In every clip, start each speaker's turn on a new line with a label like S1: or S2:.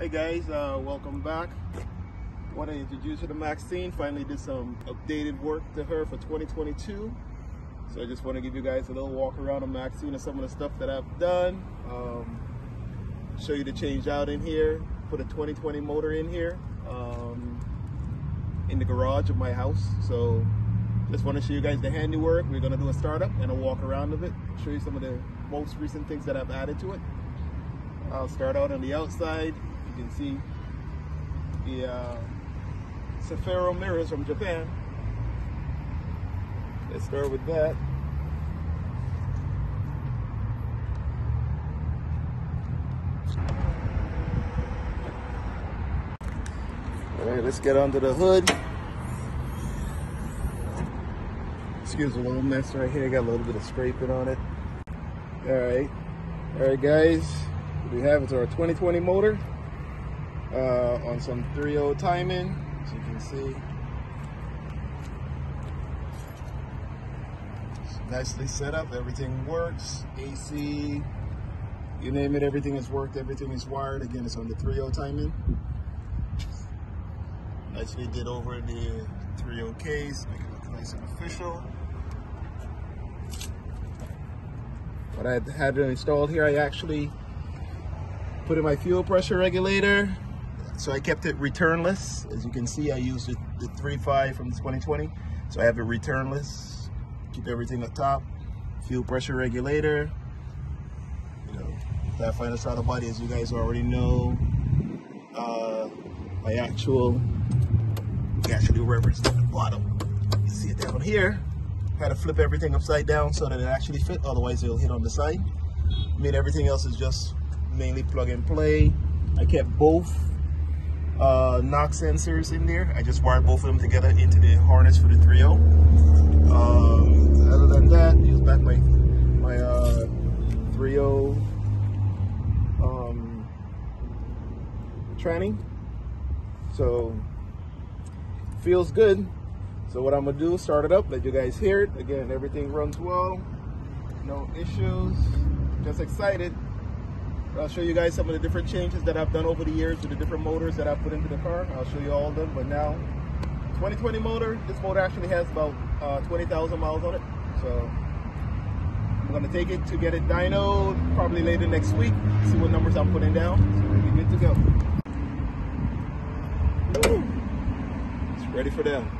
S1: Hey guys, uh, welcome back. Want to introduce you to Maxine. Finally did some updated work to her for 2022. So I just want to give you guys a little walk around of Maxine and some of the stuff that I've done. Um, show you the change out in here. Put a 2020 motor in here um, in the garage of my house. So just want to show you guys the handiwork. We're going to do a startup and a walk around of it. Show you some of the most recent things that I've added to it. I'll start out on the outside. Can see the uh, mirrors from Japan. Let's start with that. All right, let's get under the hood. Excuse a little mess right here. I got a little bit of scraping on it. All right, all right, guys. We have is our 2020 motor uh, on some 3-0 timing, as you can see. Nicely set up, everything works. AC, you name it, everything is worked, everything is wired. Again, it's on the 3.0 timing. Nicely did over the 3.0 case, make it look nice and official. What I had it installed here, I actually put in my fuel pressure regulator, so I kept it returnless. As you can see, I used the, the 3.5 from the 2020. So I have it returnless. Keep everything up top. Fuel pressure regulator. You know, Pathfinder throttle body, as you guys already know. Uh, my actual, actually reference at the bottom. You see it down here. Had to flip everything upside down so that it actually fit, otherwise it'll hit on the side. I mean, everything else is just mainly plug and play. I kept both uh, knock sensors in there. I just wired both of them together into the harness for the 3.0. Um, other than that, use back my my uh, 3.0 um, tranny. So feels good. So what I'm gonna do, start it up, let you guys hear it. Again, everything runs well, no issues. Just excited. I'll show you guys some of the different changes that I've done over the years with the different motors that I've put into the car. I'll show you all of them, but now 2020 motor, this motor actually has about uh, 20,000 miles on it. So I'm gonna take it to get it dynoed probably later next week, see what numbers I'm putting down. So we'll be good to go. It's ready for them.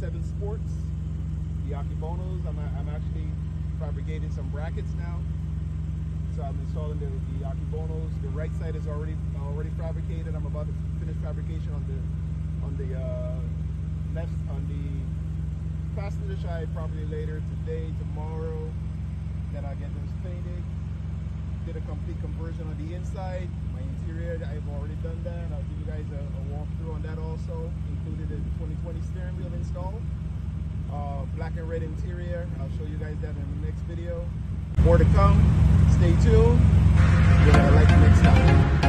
S1: 7 Sports, the Akebonos. I'm, I'm actually fabricating some brackets now. So I'm installing the, the Akebonos. The right side is already already fabricated. I'm about to finish fabrication on the on the uh, left on the passenger side probably later today, tomorrow. Then I get those painted. Did a complete conversion on the inside. My interior, I've already done that also. Included the 2020 steering wheel installed. Uh, black and red interior. I'll show you guys that in the next video. More to come. Stay tuned. Good, I like the next time.